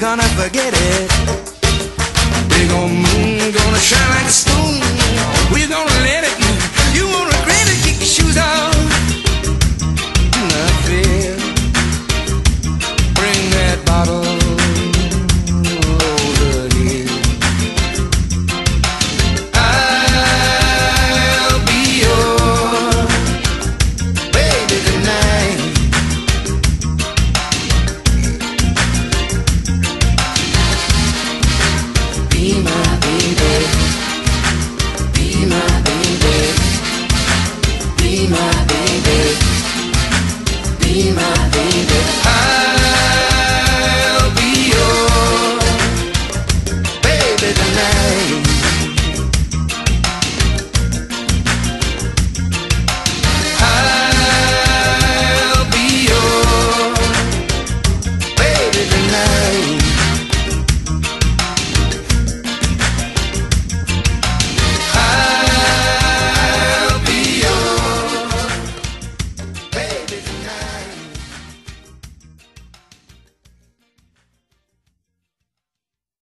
gonna forget it. Big old moon gonna shine like a stone. We. be my baby, be my